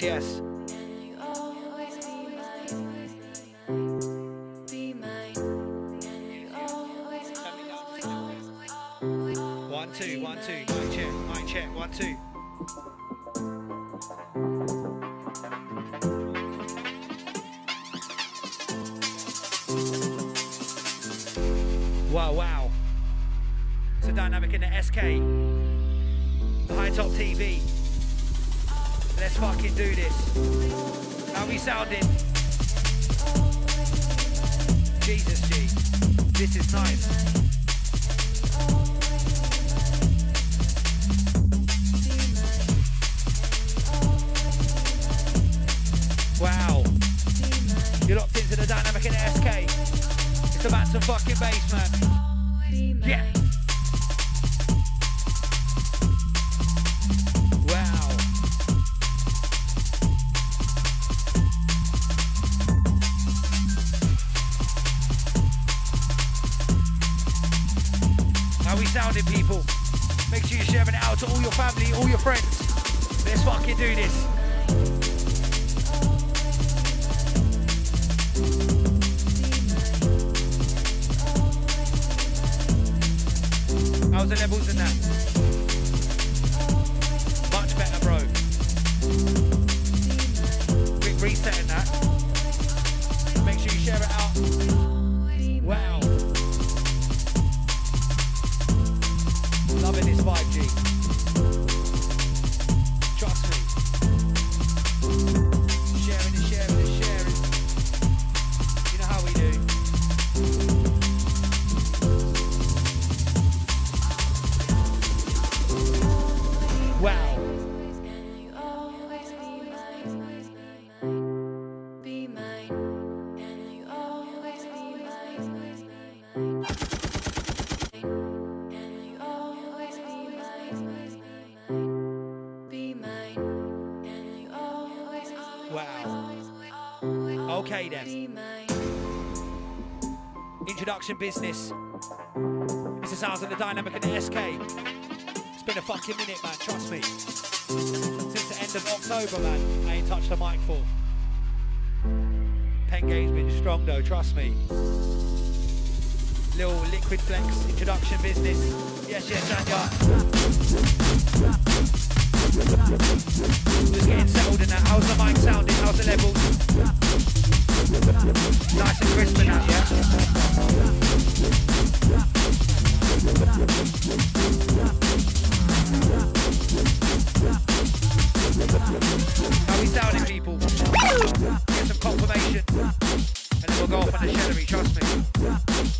Yes, yes. One, two, one, two. Mic check, mic check, one, two. Wow, wow. It's a Dynamik in the SK. HITOP TV. Let's fucking do this. How we sounding? Jesus G. This is nice. Wow. You're locked into the Dynamik in SK. It's about some fucking bass, man. How we sounding, people? Make sure you're sharing it out to all your family, all your friends. Let's fucking do this. How's the levels in that? Much better, bro. Quick resetting that. Make sure you share it out. Introduction business. It's the sounds of the Dynamik and the SK. It's been a fucking minute, man, trust me. Since the end of October, man, I ain't touched the mic for. Pen game's been strong though, trust me. Little liquid flex introduction business. Yes, yes, Anya. How's the mic sounding? How's the levels? Nice and crisp in yeah? We sounding, people? Get some confirmation. And then we'll go off on the shellery, trust me.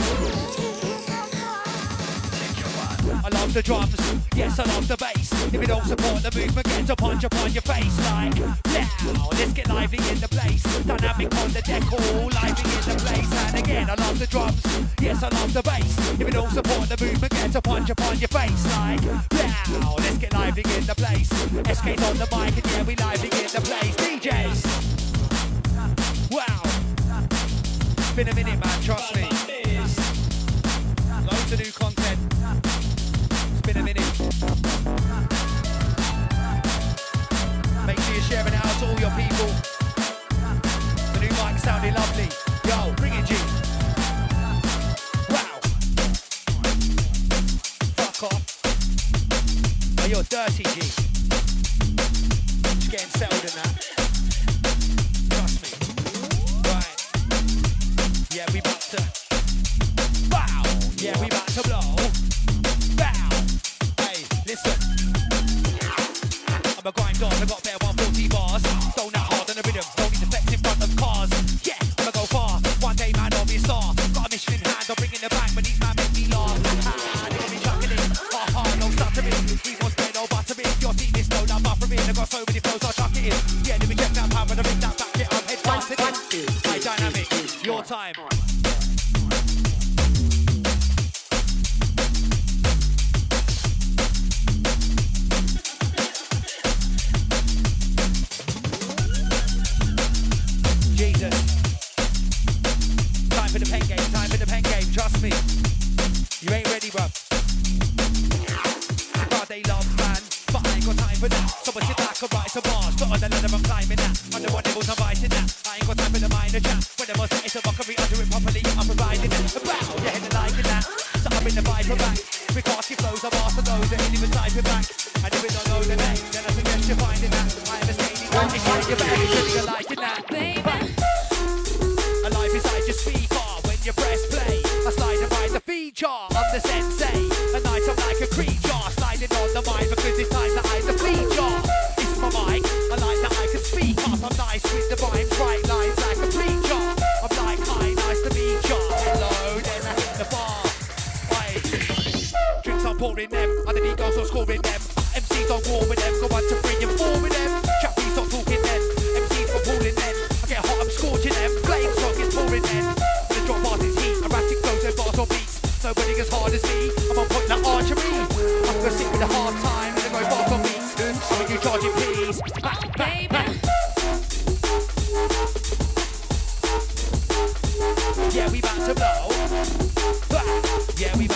I love the drums, yes I love the bass. If you don't support the movement, get a punch upon your face like now. Let's get lively in the place. Dynamik on the deck, all lively in the place. And again, I love the drums, yes I love the bass. If you don't support the movement, get a punch upon your face like now. Let's get lively in the place. SK's on the mic and yeah, we lively in the place. DJs. Wow. It's been a minute, man, trust me. Loads of new content. It's been a minute. Make sure you're sharing it out to all your people. The new mic sounded lovely. Yo, bring it, G. Wow. Fuck off. Oh, you're dirty, G. Just getting settled in that.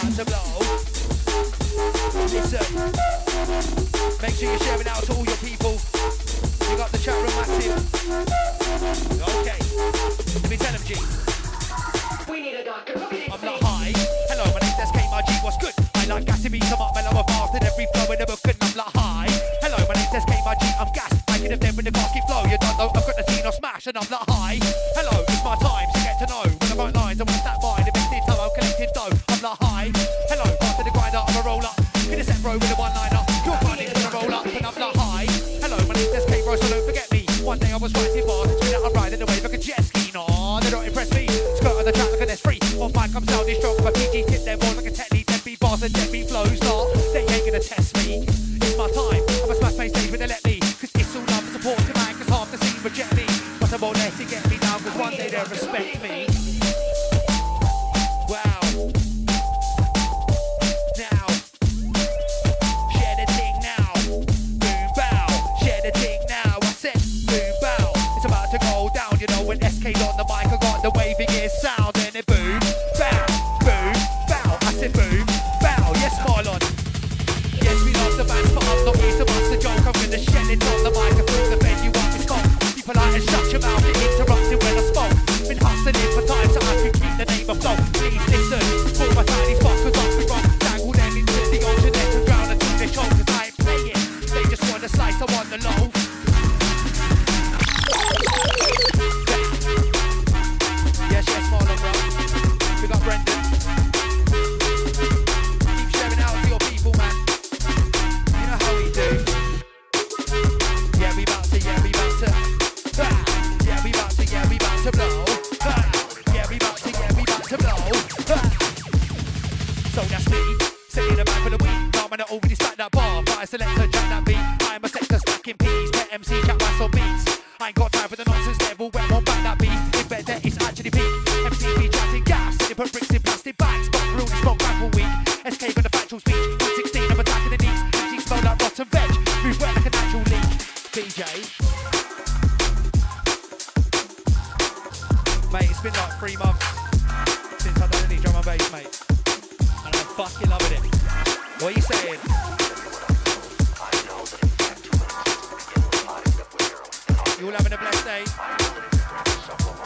about to blow. Listen, make sure you're sharing out to all your people. You got the chat room active. Okay, let me tell them, G. We need a doctor. I'm not high. Hello, my name's SK, my What's good? I like gas to be some up, my love faster than every flow in the book, and I'm not high. Hello, my name's SK, my G. I'm gas. I get them there the casket flow. You don't know I've got the scene, I smash, and I'm not high.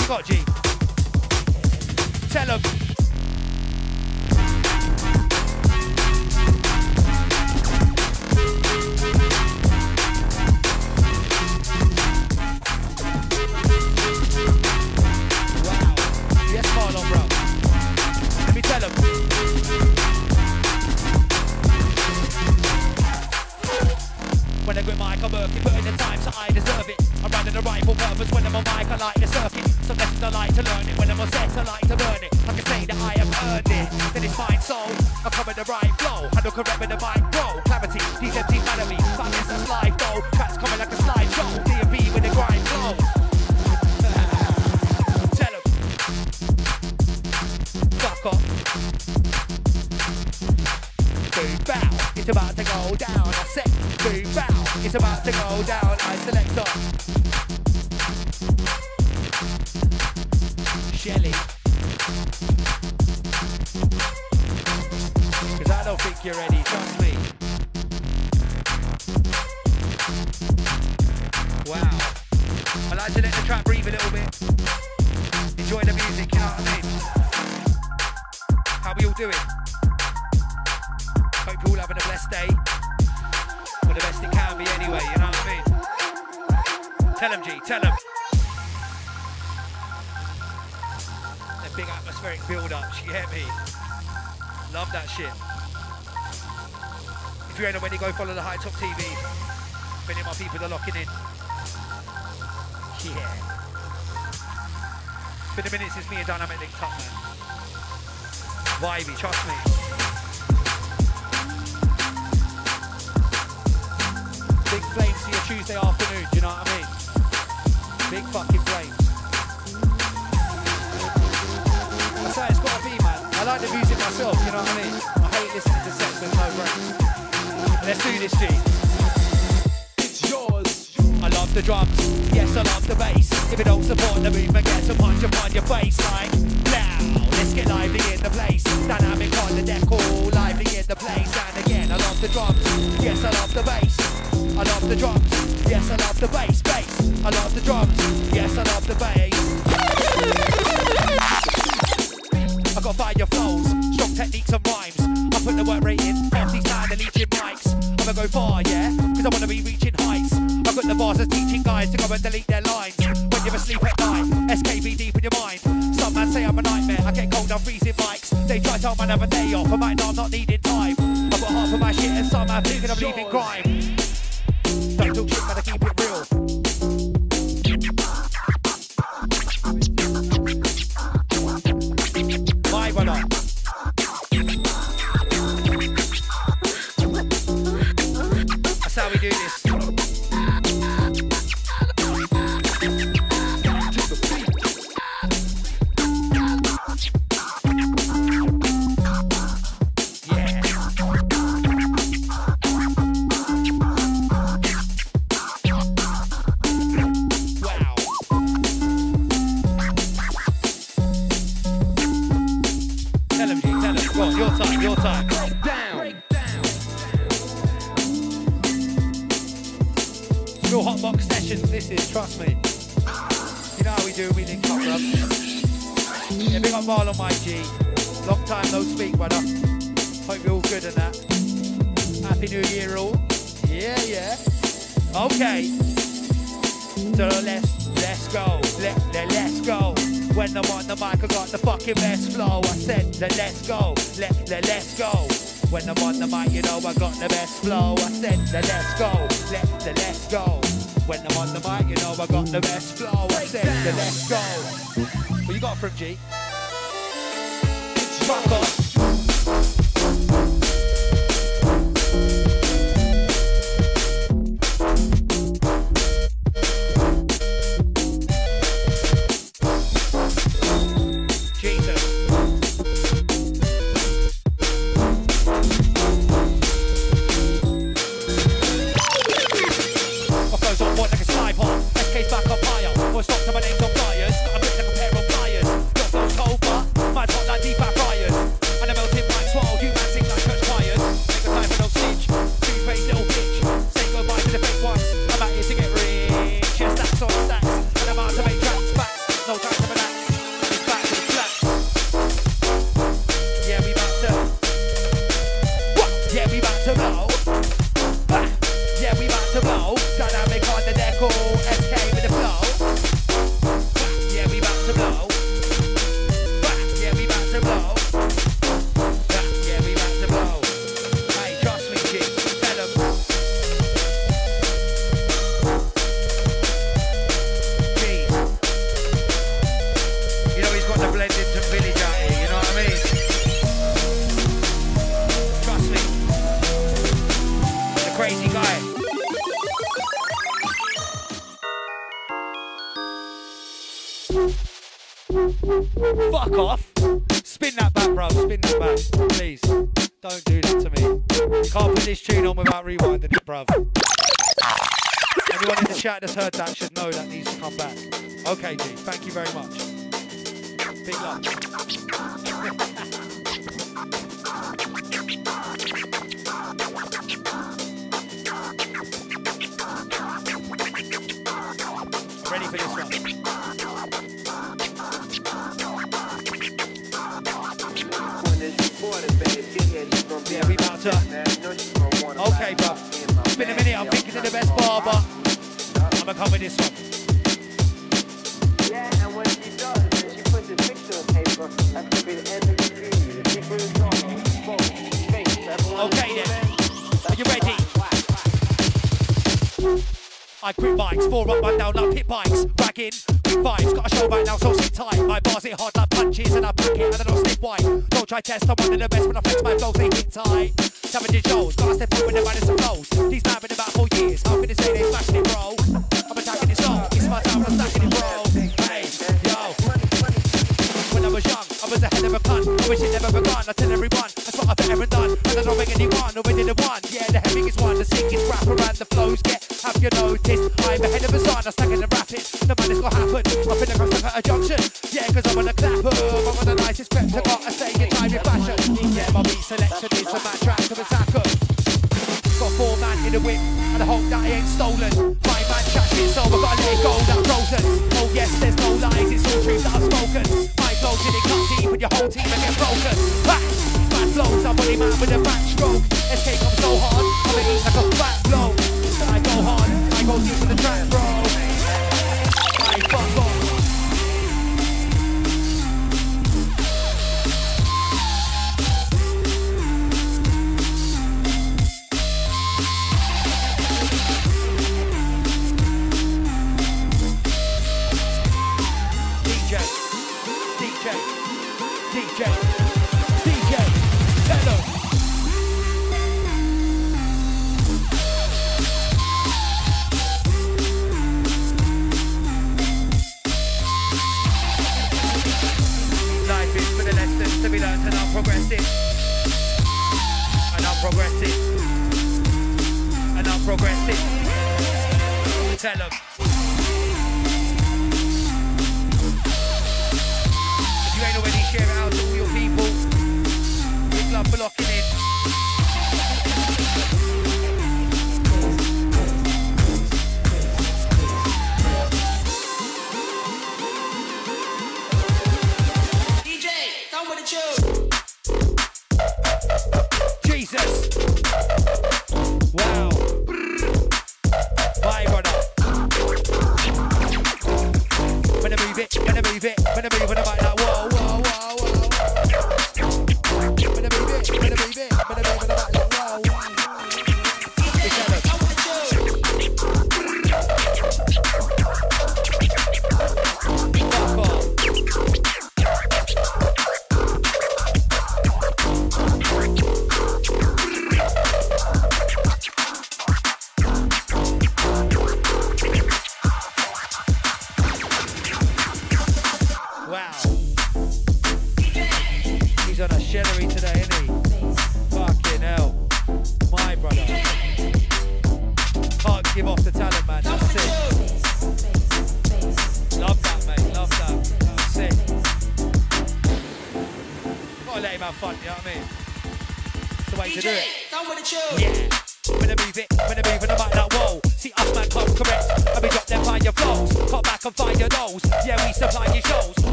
you got, G? Tell them. when I grip mic, I'm working, putting the time, so I deserve it. I'm running the right for purpose when I'm on mic, I like the circuit a lesson I like to learn it. When I'm on set, I like to burn it. I can say that I have earned it. Then it's fine, so I come with the right flow. Handle correct with the mic, bro. Clarity, these empty battery. That is a slide though. Tracks coming like a slideshow. D&B with the grind flow. Tell em. Fuck off. Move bow, it's about to go down. I said, move bow, it's about to go down. I select up. jelly. Cause I don't think you're ready, trust me. Wow. I like to let the track breathe a little bit. Enjoy the music, you know what I mean? How we all doing? Hope you're all having a blessed day. Or the best it can be anyway, you know what I mean? Tell them, G, tell them. Big atmospheric build-ups, you get me? Love that shit. If you ain't already, go follow the HITOP TV. Many of my people are locking in. Yeah. It's been a minute since me and Dynamik linked up, man. Vibey, trust me. Big flames to your Tuesday afternoon, do you know what I mean? Big fucking flames. How it's gotta be, man. I like the music myself, you know what I mean? I hate listening to sets with no breaks. Let's do this, G. It's yours. I love the drums, yes, I love the bass. If it don't support the movement, get a punch upon your face like now. Let's get lively in the place. Dynamik on the deck, all lively in the place. And again, I love the drums, yes, I love the bass. I love the drums, yes, I love the bass, bass. I love the drums, yes, I love the bass. I got fire flows, strong techniques and rhymes. I put the work rate in, empty stand and leeching mics. I'ma go far, yeah, cause I wanna be reaching heights. I've got the bars as teaching guys to go and delete their lines. When you're asleep at night, SKB deep in your mind. Some man say I'm a nightmare, I get cold, I'm freezing mics. They try to tell man have a day off, I might not, I'm not needing time. I've got half of my shit and some man thinking of leaving crime. Don't talk shit, gotta keep it real. When I'm on the mic, I got the fucking best flow. I said let let's go, let let let's go. When I'm on the mic, you know I got the best flow. I said let let's go, let let let's go. When I'm on the mic, you know I got the best flow. I said let let's go. What you got from G? Fuck off. I quit bikes, four up, one down, like pit bikes. Ragging, big vibes, got a show right now, so sit tight. My bars hit hard like punches, and I pack it, and I don't slip white. Don't try test, I'm one of the best when I flex my flows, they hit tight. Savage shows, gotta step up with the baddest of flows. These man been about four years, how can they say they smashing it, bro? I'm attacking it slow, it's my time, I'm stacking it, bro. Hey, yo. When I was young, I was a hell of a I wish it never begun. I tell everyone, that's what I've ever done. And I don't make anyone, already the one. Yeah, the heaviest one, the sickest rapper, and the flows get. Have you noticed? I'm ahead of a sign, I'm stacking and rapping. The man is gonna happen. I feel like I'm stuck at a junction. Yeah, cause I'm on a clapper. I'm on the nicest creps, I got a stay in time in fashion. Yeah, my beat selection is a man track of attacker. Got four man in the whip, and I hope that I ain't stolen. Five man chat shit, so I gotta let it go, that frozen. Oh yes, there's no lies, it's all truth that I've spoken. My flow till it cut deep, and your whole team will get broken. Back, I'm body man with a backstroke. Escape comes so hard, I'm gonna eat like a fat blow. DJ,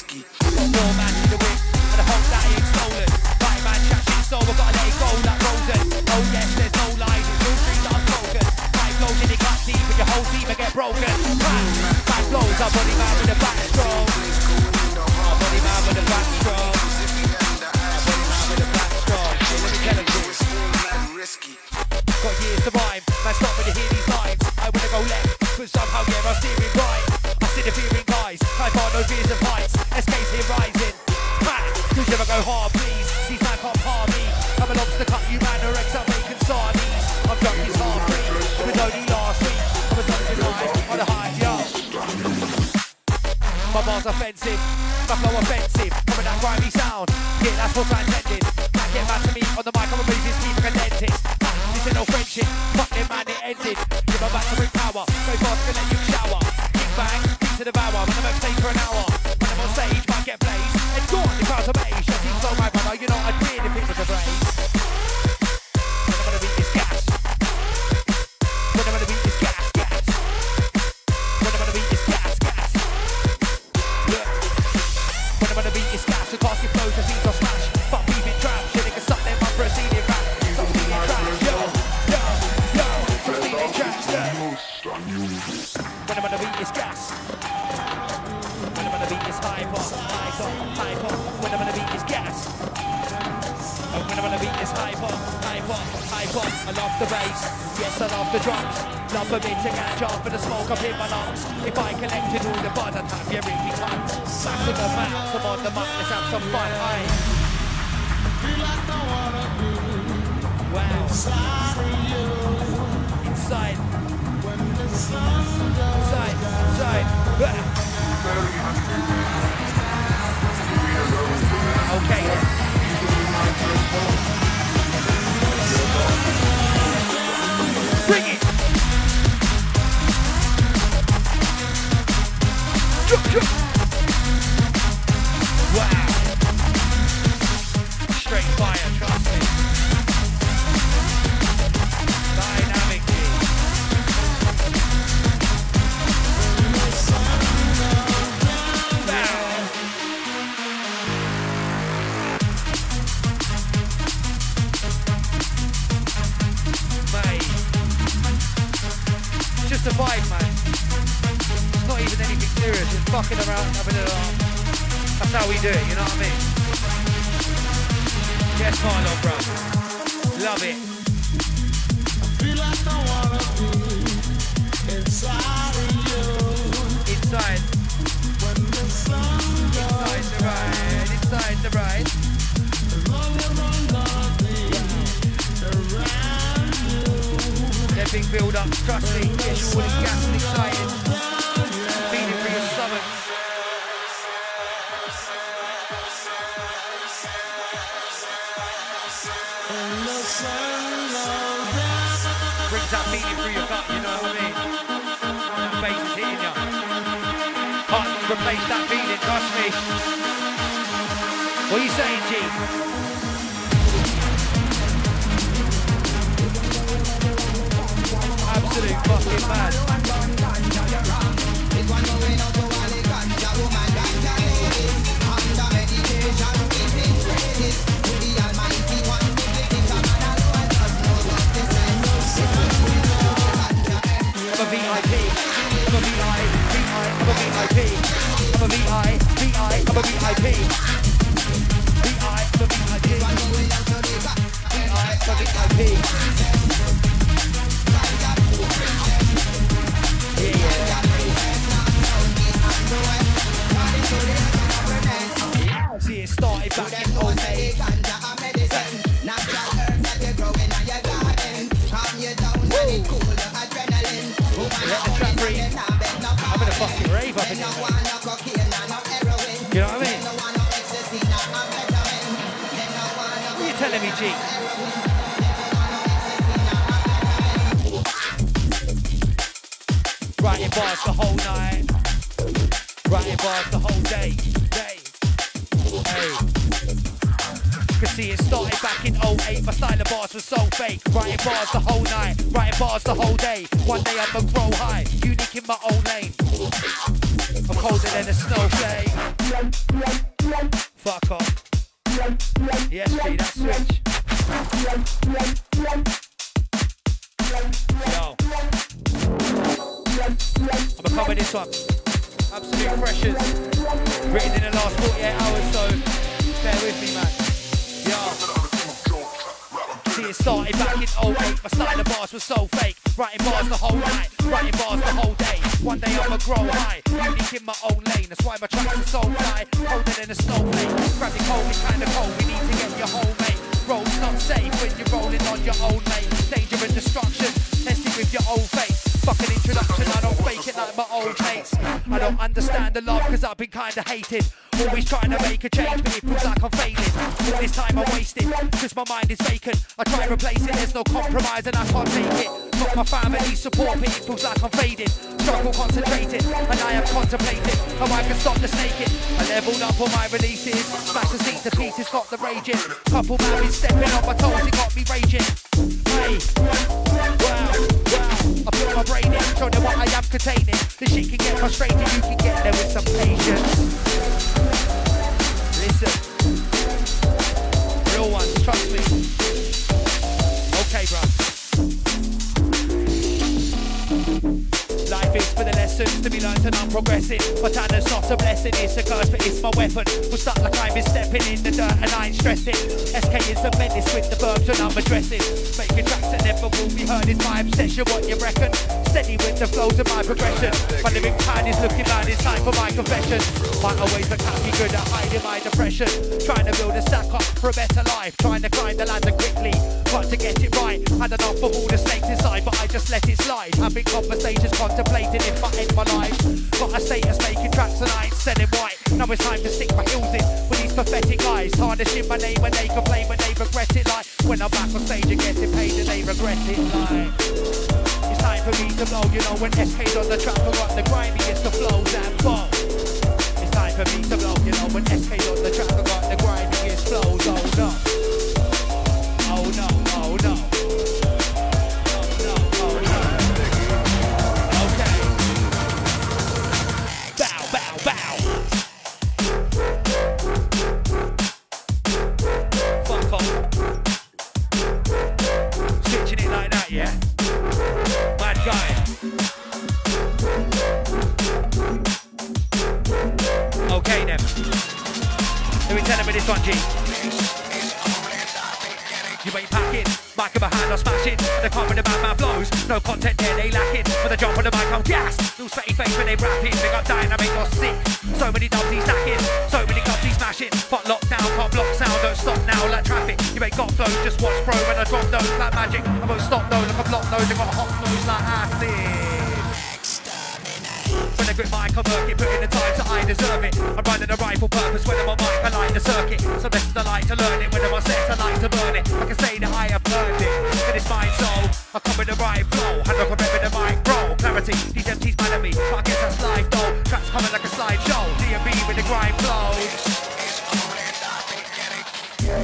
whiskey. That's what beat is hyper, hyper, hyper. I love the bass, yes I love the drums. Love to and jump in the smoke of lungs. If I collected all the bud, I'd have you. Massive amounts, I'm on the mic, let's have some fun. I feel like I wanna be inside for you. Inside. When the sun goes inside, inside. Okay. Jump, jump. just a vibe, man. It's not even anything serious, just fucking around having a laugh. That's how we do it, you know what I mean? Yes, my love, bro. Love it. Being built up. Trust me. You all gas and excited. Feeling for your stomach. Brings that feeling through your gut, you know what I mean? That bass is hitting you. Can't replace that feeling, trust me. What are you saying, G? I'm a VIP. I'm a VI, VI, I'm a VIP. I'm a VI, VI, I'm a VIP. VI, I'm a VIP. VI, I'm a VIP. Back in 08. Let the trap breathe. I'm in a fucking rave up in here. You know what I mean? What are you telling me, G? Writing bars the whole night. Writing bars the whole day. See it started back in 08. My style of bars was so fake. Writing bars the whole night. Writing bars the whole day. One day I'ma grow high. Unique in my own lane. I'm colder than a snowflake. Fuck off. Yes, G, that switch. Yo. I'ma with this one. Absolute pressures. Written in the last 48 hours, so bear with me, man. See, it started back in 08. My style of bars was so fake. Writing bars the whole night, writing bars the whole day. One day I'ma grow high, unique in my own lane. That's why my tracks are so fly, colder than a snowflake. Grab your cold, it's kinda cold. We need to get your home, mate. Road's not safe when you're rolling on your own, mate. Danger and destruction, testing with your own fate. Fucking introduction, I don't fake it like my old mates. I don't understand the love, cause I've been kinda hated. Always trying to make a change, but it feels like I'm failing. All this time I wasted, cause my mind is vacant. I try it, there's no compromise and I can't take it. Got my family support, but it feels like I'm fading. Struggle concentrated, and I am contemplating how I can stop the snaking. I leveled up on my releases, smashed the seat to pieces, got the raging. Couple man been stepping on my toes, it got me raging. Hey, wow. I put my brain in, them what I am containing. The shit can get frustrating, you can get there with some patience. Listen, real ones, trust me. Okay, bruh. Life for the lessons to be learned and I'm progressing. But talent's not a blessing, it's a curse, but it's my weapon. We'll start like I've been stepping in the dirt and I ain't stressing. SK is a menace with the verbs and I'm addressing. Making tracks that never will be heard is my obsession, what you reckon? Steady with the flows of my progression. My living time is looking bad, it's time for my confession. Might always look happy, good at hiding my depression. Trying to build a stack up for a better life. Trying to climb the ladder quickly, but to get it right. Had enough of all the snakes inside, but I just let it slide. Having conversations, contemplating if I end my life. Got a status making tracks and I ain't selling white. Now it's time to stick my heels in with these pathetic lies. Tarnishing my name when they complain, when they regret it. Like when I'm back on stage and getting paid and they regret it. Like it's time for me to blow. You know when SK's on the track, I got the grimiest of flows and bow. It's time for me to blow. You know when SK's on the track, I got the grimiest flows. Oh no. G. You ain't packing, mic hand, I'm smashing. They're coming the my flows. No content there, they lacking. When they jump on the mic, I'm gas. No sweaty face when they rapping. Big up Dynamik, not sick. So many dubs he's stacking. So many clubs he's smashing. Pot lockdown, can't block sound. Don't stop now like traffic. You ain't got flows, just watch bro when I drop those like magic. I won't stop though, like a block nose. I got hot nose like acid. When I grip mic, I work it, put in the time so I deserve it. I'm riding the rifle purpose when I'm on mic, I like the circuit. So is the light to learn it. When I'm on set, I like to burn it. I can say that I have learned it. Then it's mine, so I come with the right flow. I look at the mic, bro. Clarity, these MCs mad at me, but I guess that's life though. Tracks coming like a slideshow. D&B with the grind flows.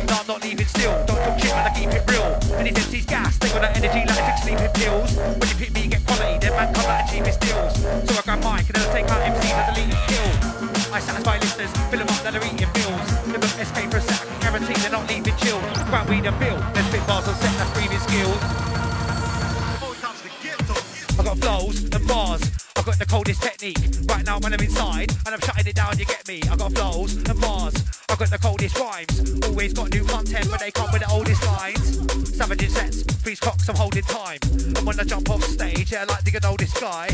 No, I'm not leaving still. Don't talk shit, man, I keep it real. And these MCs gas, they got that energy like take sleeping pills. When you pick me, you get quality, then man come out and cheapest deals. So I grab mic and then I take out MCs and delete and kill. I satisfy listeners, fill them up, then they're eating bills. They book escape for a sec, I guarantee they're not leaving chill. Grab weed and bill, there's spit bars on set, that's breathing skills. I got flows and bars. Got the coldest technique. Right now when I'm inside and I'm shutting it down, you get me. I got flows and bars. I got the coldest rhymes. Always got new content, but they come with the oldest lines. Savage sets, freeze clocks, I'm holding time. And when I jump off stage, yeah, I like know this guy.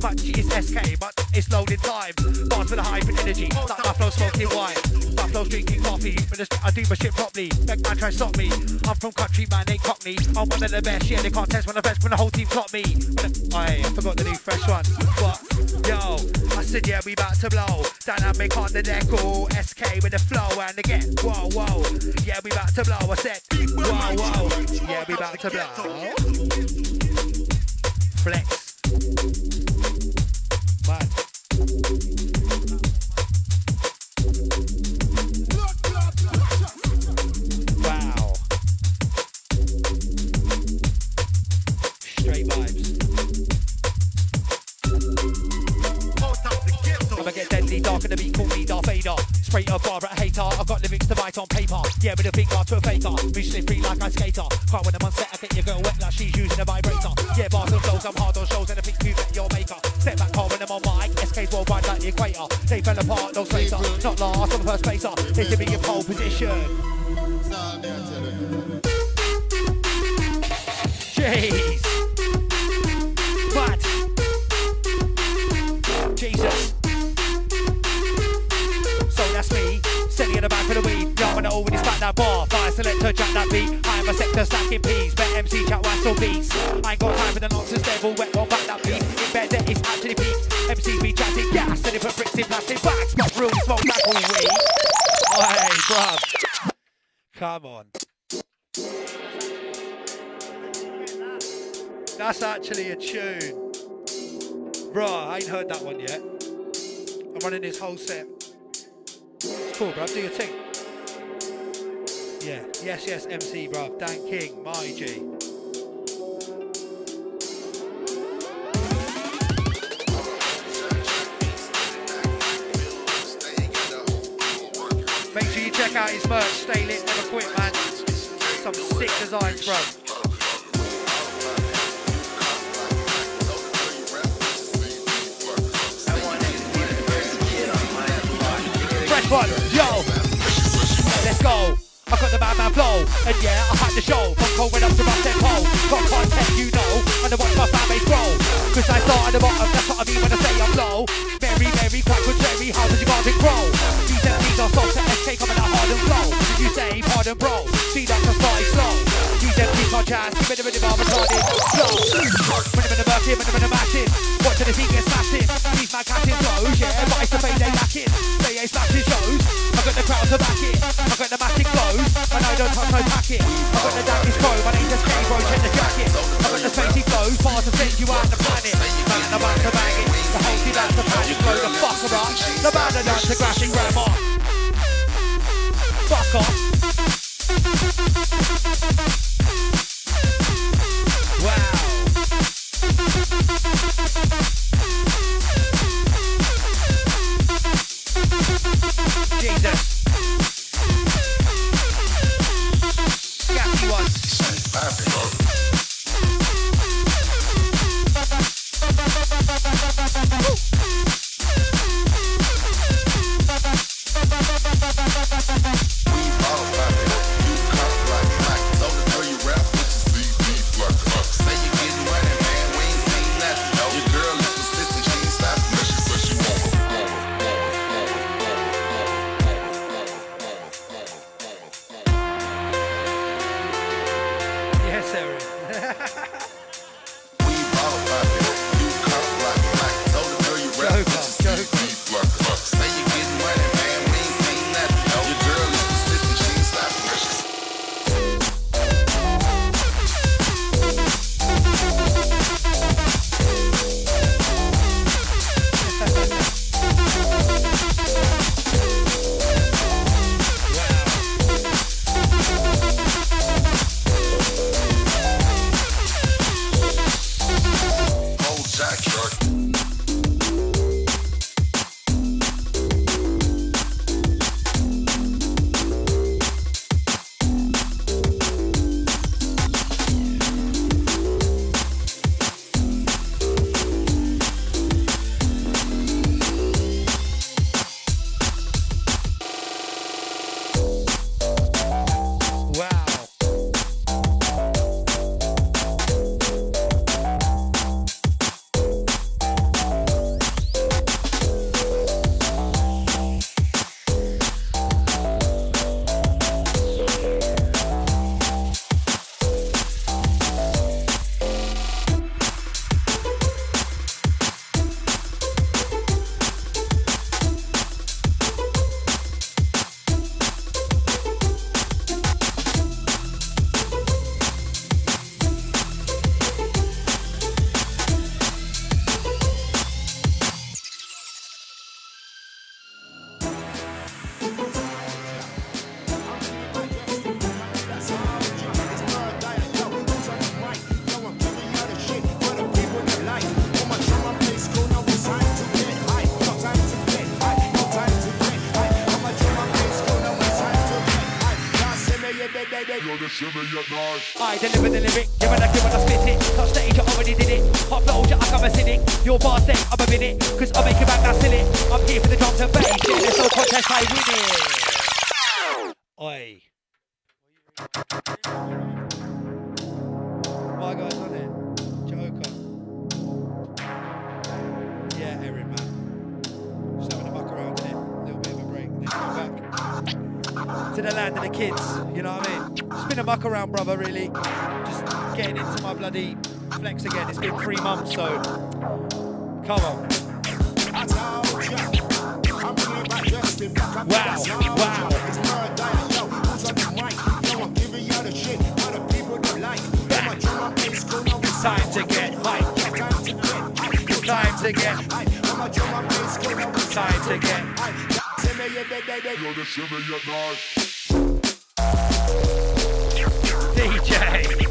But it's SK, but it's loading time. Bars with a high energy, like my flow smoking white. My flow's drinking coffee, but I do my shit properly. Beg man try to stop me. I'm from country, man, they cockney. I'm one of the best, yeah, they can't test when the best when the whole team clock me. I forgot the new fresh one. But yo, I said yeah, we about to blow. Dynamik on the deck, all SK with the flow and again. Whoa, whoa, yeah, we about to blow. I said, whoa, whoa, yeah, we about to blow. Flex. Straight up bar at hater. I've got lyrics to write on paper. Yeah, with a finger to a faker. Reach free like I skater. Cry when I'm on set, I get your girl wet like she's using a vibrator. Yeah, bars and flows, I'm hard on shows and I think you bet your maker. Step back hard when I'm on mic. SK's worldwide like the equator. They fell apart, no straighter. Not last, I'm first placer. They should be in pole position. Jeez. What? Jesus. That's me, steady in the back of the weed. Young when I already spat that bar. Fire selector, jack that beat. I'm a sector stacking peas. Bet MC chat whistle beats. I ain't got time for the nonsense devil. Wet one back that beat. In bed that is actually peak. MCs be chatting gas. They put bricks in plastic bags. Got real smoke apple weed. Oh, hey, bruv. Come on. That's actually a tune. Bro, I ain't heard that one yet. I'm running this whole set. Cool, bro. Do your thing. Yeah. Yes, yes, MC, bro. Dan King, my G. Make sure you check out his merch. Stay lit, never quit, man. Some sick designs, bro. Fresh yo. Let's go. I got the madman flow, and yeah, I had the show. From when up to my tempo. Got content, you know, and I watch my fan base grow. Cause I start at the bottom, that's what I mean when I say I'm low. Very, very, quite good, Jerry, how does your garden grow? These MCs are soft to SK coming out hard and flow. You say, pardon, bro, speed up and start it slow. These MCs are jazz, give it a I'm retarded. Slow. When I'm in the Birkin, when I'm in the massive. Watching the beat get massive. These man catching flows, yeah, but it's the fade they lacking. They ain't smashing shows. I got the crowd to back it. I got the matic flows, and I don't touch no packet. I got the dankest crow, my name's just K, bro, check the jacket. I got the spacey flows, bars to send you out the planet. Man, I'm about to bang it. The whole team out to panic, blow the fuck around. The man are down to crash and grab on. Fuck off. to get. I'm a German bass kid. I'm trying to get. You're the shimmy at night. DJ.